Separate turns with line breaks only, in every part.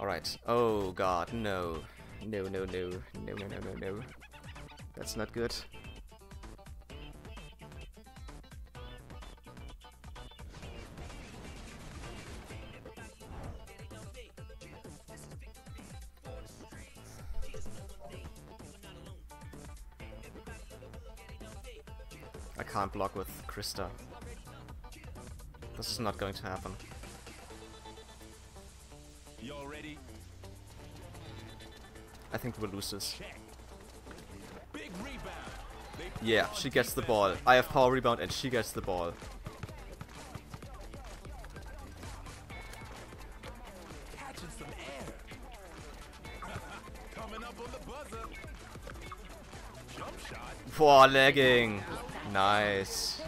Alright. Oh god, no. No, no, no. No, no, no, no, no. That's not good. I can't block with Krista. This is not going to happen. I think we'll lose this.
Big
Yeah, she gets the ball. I have power rebound and she gets the ball.
Catching some air. Coming up on the buzzer. Jump shot.
Boah, lagging. Nice.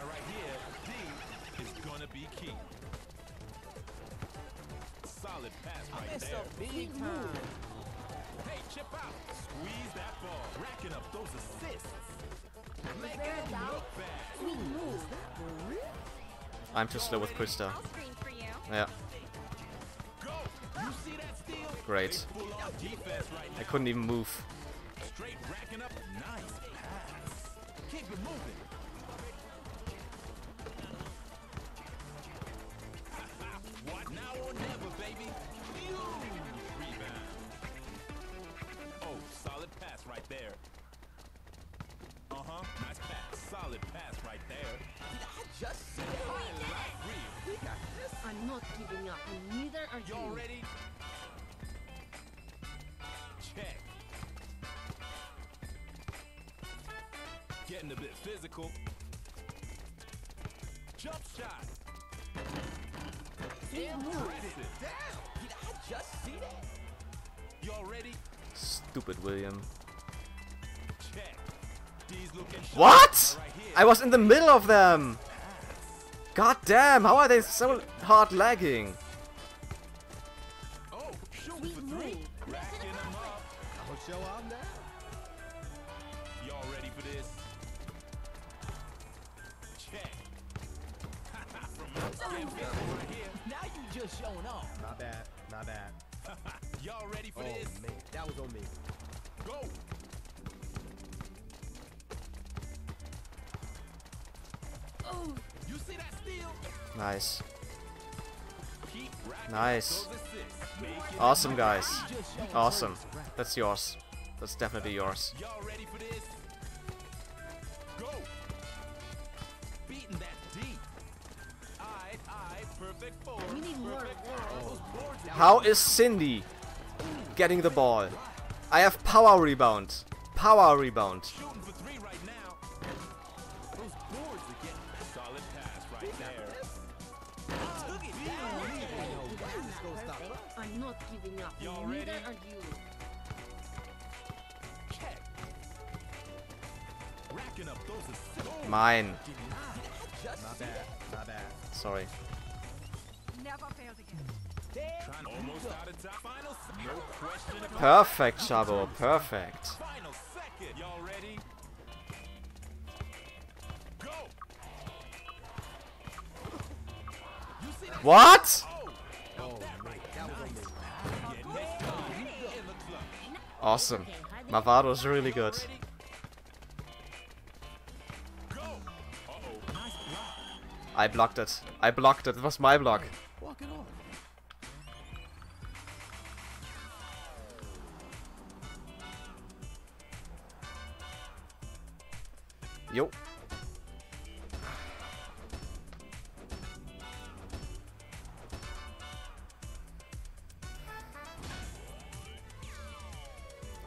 Now right here, D is gonna be key. Solid pass right there.
Big time.
Hey, chip out. Squeeze that ball. Racking up those assists. Make
there
it look bad.
Sweet move.
I'm too slow with Krista.
I'll screen for you.
Yeah,
Go. You see that steal?
great.
Full on defense right
I couldn't even move.
Straight racking up. Nice pass. Keep it moving. Uh-huh. Nice pass. Solid pass right there. I just see it. Highlight reel. We got this.
I'm not giving up, and neither are
Y'all
you.
ready? Check. Getting a bit physical. Jump shot.
Sweet move.
Down. Did I just see that? Y'all ready?
Stupid William. What? I was in the middle of them! God damn, how are they so hard lagging?
Oh, shooting
Sweet
for three. Racking them up.
I'll show up now.
Y'all ready for this? Check. From outside physical right here.
Now you just showing off. My bad. My bad.
Y'all ready for
Oh
this?
man, that was on me.
Go.
Nice.
Keep racking
Nice.
up those assists. Make it
Awesome, guys. Awesome. That's yours. That's definitely yours.
Y'all ready for this? Go. Beating that D. Aye, aye, perfect four.
We need more of
perfect
that.
four. Those boards are
How is Cindy getting the ball? I have power rebound. Power rebound.
Right there. Took it down.
perfect. I'm not giving up,
Y'all
and neither
ready?
are you.
Racking up those assists.
Mine.
My bad. My bad.
Sorry.
Never failed again.
Trying almost out of time. Final, s- no question about
Perfect, Chabo. Perfect.
Final second. Y'all ready? Club.
Awesome. Mavado's really good. I blocked it. I blocked it. It was my block. Yo.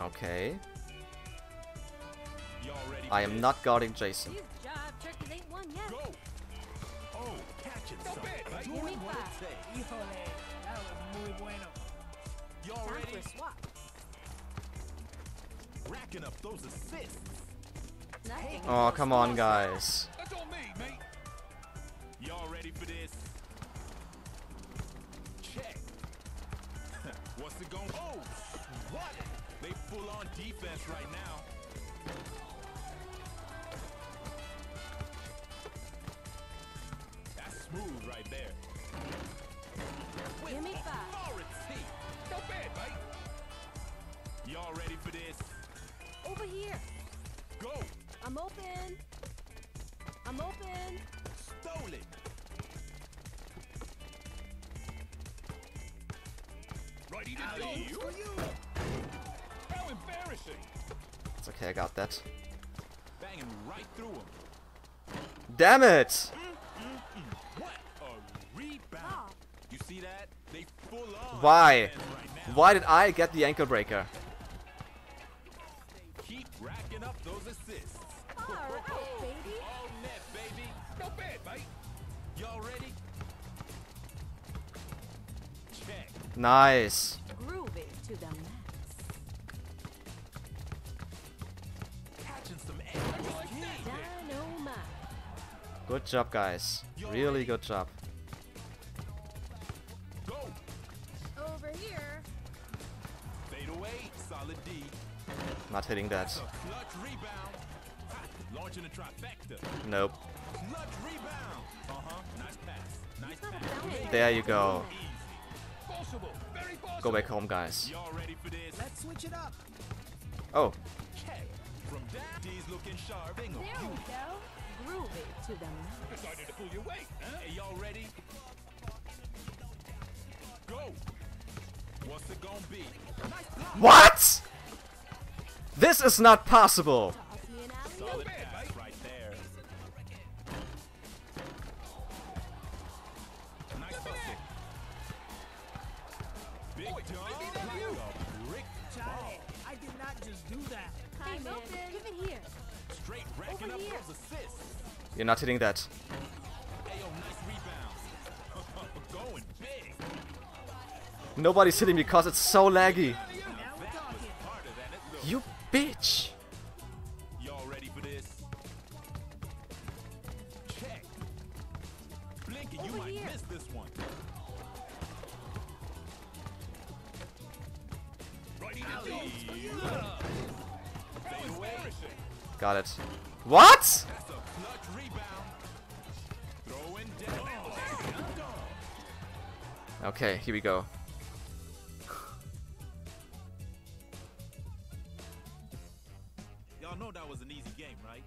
Swap.
I am not guarding Jason.
Oh,
oh, come on, guys.
That's on me, mate. Y'all ready for this? Check. What's it going? Oh, what? They full on defense right now. That's smooth right there. With Give me authority. five.
Not bad, mate.
Y'all ready for this?
Over here.
Go.
I'm open. I'm open.
Stolen. Ready to go for you. How embarrassing!
It's okay, I got that.
Banging right through him.
Damn it!
What a rebound! You see that? They full on.
Why?
Right.
Why did I get the ankle breaker?
Keep racking up those assists.
All right, baby.
All net, baby. No bad, mate. Y'all ready? Check.
Nice. Job, guys. Really good job.
Over here.
Fade away. Solid D.
Not hitting that.
That's a clutch rebound. Ha, Launching a trifecta.
Nope.
Clutch rebound. Uh-huh. Nice pass. Nice pass.
There you go.
Very.
Go back home, guys.
Y'all ready for this?
Let's switch it up.
Oh,
Check. From down. D's looking sharp. Ain't
There we
beauty.
Go. Groovy to the max.
Decided to pull your weight, huh? Hey, y'all ready? Go. What's it gonna be? Nice
what? This is not possible.
Toss me an alley.
Solid pass right there. Nice hustle. Big dunk. Like a
I did not just do that.
Hey, man. Give it here.
Straight racking up those assists.
You're not hitting that.
Ayo, nice rebound. Going big.
Nobody's hitting because it's so laggy.
Now we're talking.
Harder than it looks.
You bitch.
Y'all ready for this? Check. Blinky, you
Over
might miss this one. Righty Fade away.
Got it. What?
That's a clutch rebound. Throwing down.
Okay, here we go.
Y'all know that was an easy game, right?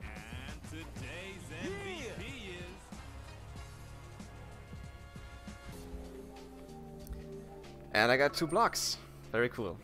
And today's MVP is
And I got two blocks. Very cool.